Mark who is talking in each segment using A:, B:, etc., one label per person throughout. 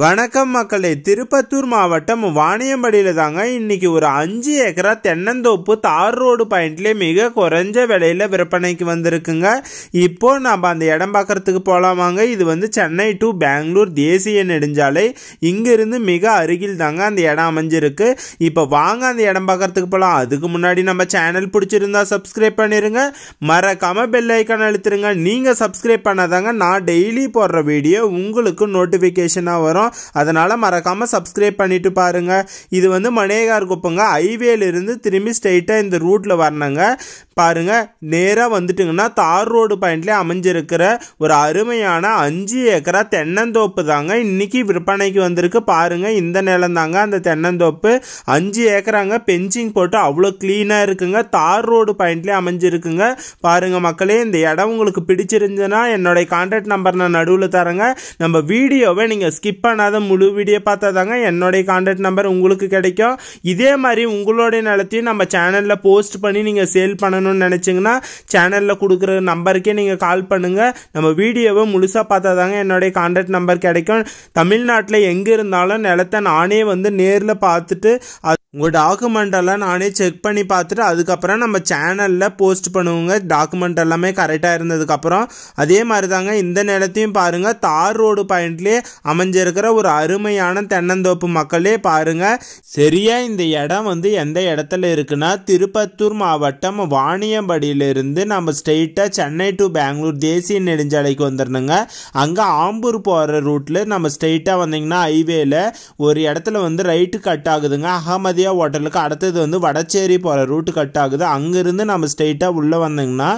A: வணக்கம் மக்களே. திருப்பத்தூர் மாவட்டம் வாணியம்படியில் தாங்க இன்னைக்கு ஒரு அஞ்சு ஏக்கரா தென்னந்தோப்பு தார் ரோடு பாயிண்ட்லேயே மிக குறைஞ்ச விலையில் விற்பனைக்கு வந்திருக்குங்க. இப்போ நம்ம அந்த இடம் பார்க்கறதுக்கு போகலாமாங்க இது வந்து சென்னை டு பெங்களூர் தேசிய நெடுஞ்சாலை. இங்கிருந்து மிக அருகில் தாங்க அந்த இடம் அமைஞ்சிருக்கு. இப்போ வாங்க அந்த இடம் பார்க்கறதுக்கு போகலாம் அதுக்கு முன்னாடி நம்ம சேனல் பிடிச்சிருந்தா சப்ஸ்கிரைப் பண்ணிருங்க. மறக்காம பெல் ஐக்கான் அழுத்துருங்க. நீங்கள் சப்ஸ்கிரைப் பண்ணாதாங்க நான் டெய்லி போடுற வீடியோ உங்களுக்கு நோட்டிஃபிகேஷனாக வரும். அதனால் மறக்காமல் சப்ஸ்கிரைப் பண்ணிட்டு பாருங்கள் இது வந்து மனேகார் குப்பங்க. ஹைவேலிருந்து திரும்பி ஸ்ட்ரெயிட்டாக இந்த ரூட்டில் வரணுங்க. பாருங்கள் நேராக வந்துட்டுங்கன்னா தார் ரோடு பாயிண்ட்லேயே அமைஞ்சிருக்கிற ஒரு அருமையான அஞ்சு ஏக்கரா தென்னந்தோப்பு தாங்க. இன்னைக்கு விற்பனைக்கு வந்திருக்கு. பாருங்கள் இந்த நிலம் தாங்க அந்த தென்னந்தோப்பு. அஞ்சு ஏக்கராங்க பெஞ்சிங் போட்டு அவ்வளோ க்ளீனாக இருக்குங்க. தார் ரோடு பாயிண்ட்லேயே அமைஞ்சிருக்குங்க. பாருங்கள் மக்களே இந்த இடம் உங்களுக்கு பிடிச்சிருந்துச்சுன்னா என்னுடைய கான்டாக்ட் நம்பர் நான் நடுவில் தரேங்க. நம்ம வீடியோவை நீங்கள் ஸ்கிப் பண்ணாத முழு வீடியோ பார்த்தா தாங்க என்னுடைய கான்டாக்ட் நம்பர் உங்களுக்கு கிடைக்கும். இதே மாதிரி உங்களுடைய நிலத்தையும் நம்ம சேனலில் போஸ்ட் பண்ணி நீங்கள் சேல் பண்ணணும்னு நினச்சிங்கன்னா சேனலில் கொடுக்குற நம்பருக்கே நீங்கள் கால் பண்ணுங்கள் நம்ம வீடியோவை முழுசாக பார்த்தா தாங்க என்னுடைய கான்டாக்ட் நம்பர் கிடைக்கும். தமிழ்நாட்டில் எங்கே இருந்தாலும் நிலத்தை நானே வந்து நேரில் பார்த்துட்டு அது உங்கள் டாக்குமெண்டெல்லாம் நானே செக் பண்ணி பார்த்துட்டு அதுக்கப்புறம் நம்ம சேனலில் போஸ்ட் பண்ணுவோங்க. டாக்குமெண்ட் எல்லாமே கரெக்டாக இருந்ததுக்கப்புறம் அதே மாதிரி தாங்க இந்த நிலத்தையும் பாருங்கள் தார் ரோடு பாயிண்ட்லேயே அமைஞ்சிருக்கு இருக்கிற ஒரு அருமையான தென்னந்தோப்பு மக்களே பாருங்கள் சரியா இந்த இடம் வந்து எந்த இடத்துல இருக்குன்னா திருப்பத்தூர் மாவட்டம் வாணியம்படியிலிருந்து நம்ம ஸ்ட்ரெயிட்டாக சென்னை டு பெங்களூர் தேசிய நெடுஞ்சாலைக்கு வந்துடணுங்க அங்கே ஆம்பூர் போகிற ரூட்டில் நம்ம ஸ்ட்ரெயிட்டாக வந்தீங்கன்னா ஹைவேல ஒரு இடத்துல வந்து ரைட்டு கட் ஆகுதுங்க. அகமதியா ஹோட்டலுக்கு அடுத்தது வந்து வடச்சேரி போகிற ரூட்டு கட் ஆகுது. அங்கேருந்து நம்ம ஸ்ட்ரெயிட்டாக உள்ளே வந்தீங்கன்னா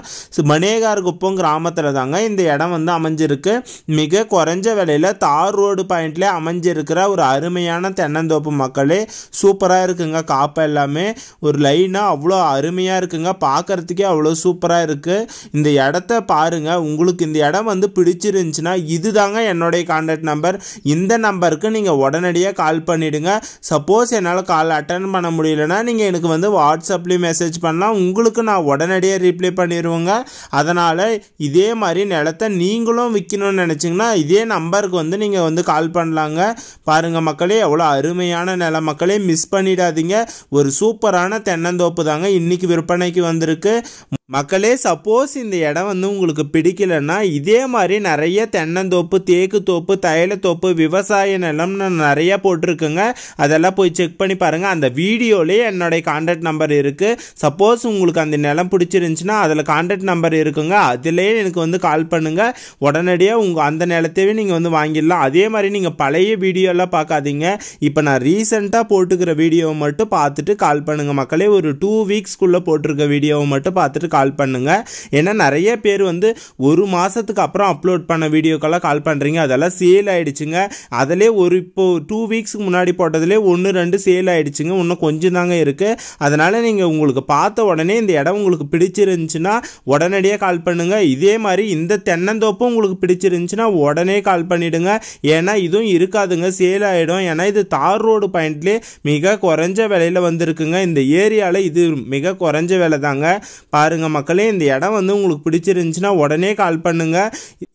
A: மணேகார் குப்பம் கிராமத்தில் தாங்க இந்த இடம் வந்து அமைஞ்சிருக்கு. மிக குறைஞ்ச விலையில் தார் ரோடு பாயிண்ட்லேயே அமைஞ்சிருக்கிற ஒரு அருமையான தென்னந்தோப்பு மக்களே சூப்பராக இருக்குங்க. காப்பை எல்லாமே ஒரு லைனாக அவ்வளோ அருமையாக இருக்குங்க. பார்க்குறதுக்கே அவ்வளோ சூப்பராக இருக்குது இந்த இடத்த பாருங்கள் உங்களுக்கு இந்த இடம் வந்து பிடிச்சிருந்துச்சுன்னா இதுதாங்க என்னுடைய கான்டாக்ட் நம்பர் இந்த நம்பருக்கு நீங்கள் உடனடியாக கால் பண்ணிவிடுங்க சப்போஸ் என்னால் கால் அட்டன் பண்ண முடியலன்னா நீங்கள் எனக்கு வந்து வாட்ஸ்அப்லேயும் மெசேஜ் பண்ணலாம். உங்களுக்கு நான் உடனடியாக ரிப்ளை பண்ணிடுவோங்க. அதனால் இதே மாதிரி நிலத்தை நீங்களும் விற்கணும்னு நினச்சிங்கன்னா இதே நம்பருக்கு வந்து நீங்கள் வந்து கால் பண்ணலாங்க. பாருங்கள் மக்களே எவ்வளோ அருமையான நில மக்களே மிஸ் பண்ணிடாதீங்க. ஒரு சூப்பரான தென்னந்தோப்பு தாங்க இன்றைக்கி விற்பனைக்கு வந்திருக்கு. மக்களே சப்போஸ் இந்த இடம் வந்து உங்களுக்கு பிடிக்கலன்னா இதே மாதிரி நிறைய தென்னந்தோப்பு தேக்கு தோப்பு தைலத்தோப்பு விவசாய நிலம்னு நிறைய போட்டிருக்குங்க. அதெல்லாம் போய் செக் பண்ணி பாருங்கள் அந்த வீடியோலேயே என்னுடைய கான்டாக்ட் நம்பர் இருக்குது சப்போஸ் உங்களுக்கு அந்த நிலம் பிடிச்சிருந்துச்சுன்னா அதில் கான்டாக்ட் நம்பர் இருக்குங்க. அதுலேயே எனக்கு வந்து கால் பண்ணுங்கள் உடனடியாக உங்கள் அந்த நிலத்தையே நீங்கள் வந்து வாங்கிடலாம். அதே மாதிரி நீங்கள் பழைய வீடியோலாம் பார்க்காதீங்க. இப்போ நான் ரீசெண்டாக போட்டுக்கிற வீடியோவை மட்டும் பார்த்துட்டு கால் பண்ணுங்கள் மக்களே ஒரு டூ வீக்ஸ்க்குள்ளே போட்டிருக்க வீடியோவை மட்டும் பார்த்துட்டு கால் பண்ணுங்கள் ஏன்னா நிறைய பேர் வந்து ஒரு மாதத்துக்கு அப்புறம் அப்லோட் பண்ண வீடியோக்கெல்லாம் கால் பண்ணுறீங்க அதெல்லாம் சேல் ஆகிடுச்சுங்க அதிலே ஒரு இப்போது டூ வீக்ஸ்க்கு முன்னாடி போட்டதுலேயே ஒன்று ரெண்டு சேல் ஆகிடுச்சுங்க இன்னும் கொஞ்சம் தாங்க இருக்குது அதனால் நீங்கள் உங்களுக்கு பார்த்த உடனே இந்த இடம் உங்களுக்கு பிடிச்சிருந்துச்சுன்னா உடனடியாக கால் பண்ணுங்கள் இதே மாதிரி இந்த தென்னந்தோப்பும் உங்களுக்கு பிடிச்சிருந்துச்சுன்னா உடனே கால் பண்ணிவிடுங்க ஏன்னா இது எதுவும் இருக்காதுங்க. சேல் ஆகிடும் ஏன்னா இது தார் ரோடு பாயிண்ட்லேயே மிக குறைஞ்ச விலையில் வந்திருக்குங்க. இந்த ஏரியாவில் இது மிக குறைஞ்ச விலை தாங்க பாருங்கள் மக்களே இந்த இடம் வந்து உங்களுக்கு பிடிச்சிருந்துச்சுன்னா உடனே கால் பண்ணுங்க.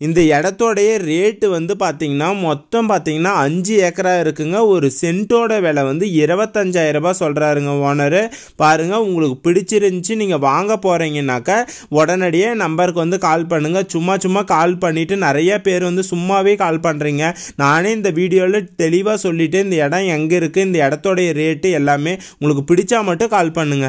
A: இந்த இடத்தோடைய ரேட்டு வந்து பார்த்தீங்கன்னா மொத்தம் பார்த்தீங்கன்னா அஞ்சு ஏக்கராக இருக்குங்க. ஒரு சென்ட்டோட விலை வந்து இருபத்தஞ்சாயிரம் ரூபாய் சொல்கிறாருங்க ஓனரு. பாருங்க உங்களுக்கு பிடிச்சிருந்துச்சு நீங்கள் வாங்க போகிறீங்கன்னாக்கா உடனடியே நம்பருக்கு வந்து கால் பண்ணுங்கள் சும்மா சும்மா கால் பண்ணிவிட்டு நிறைய பேர் வந்து சும்மாவே கால் பண்ணுறீங்க நானே இந்த வீடியோவில் தெளிவாக சொல்லிட்டு இந்த இடம் எங்கே இருக்குது இந்த இடத்தோடைய ரேட்டு எல்லாமே உங்களுக்கு பிடிச்சா மட்டும் கால் பண்ணுங்க.